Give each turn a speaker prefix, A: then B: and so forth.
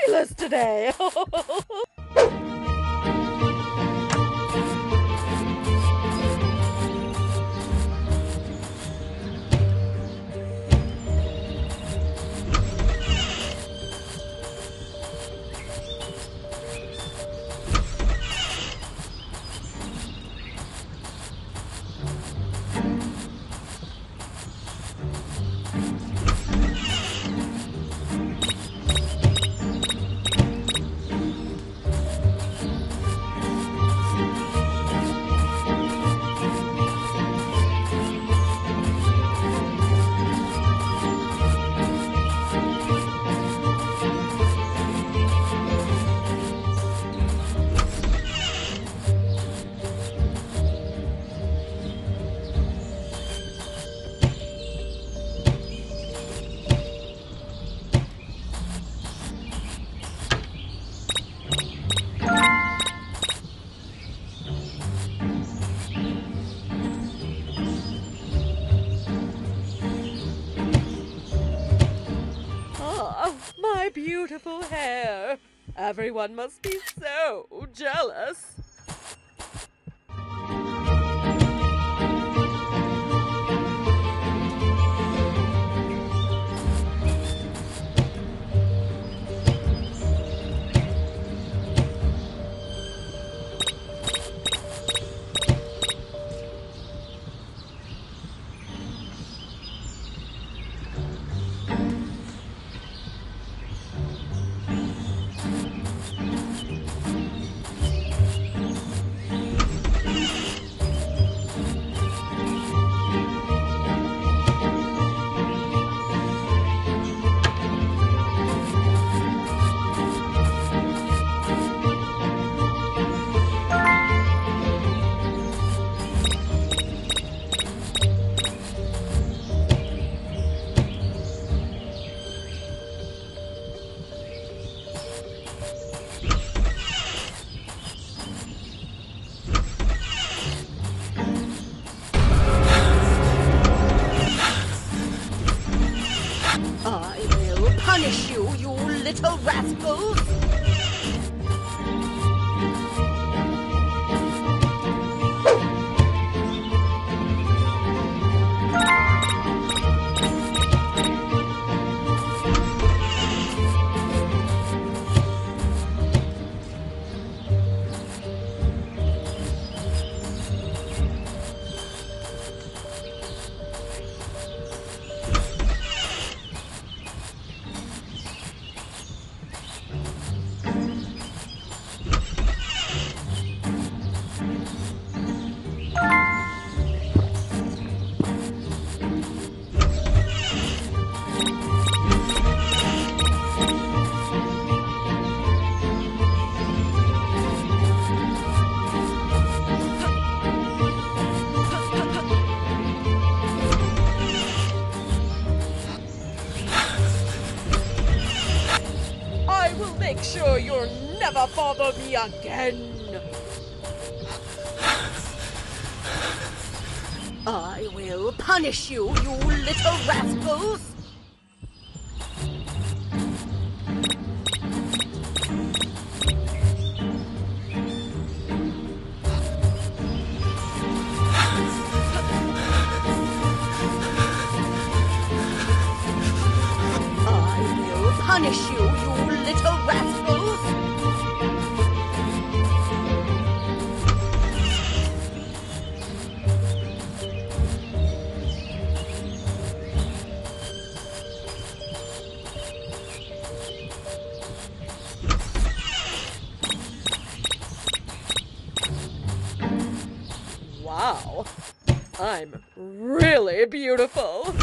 A: Fabulous today. beautiful hair. Everyone must be so jealous.
B: Little rascals!
A: Sure you'll never bother me again.
B: I will punish you, you little rascals!
A: I'm really beautiful.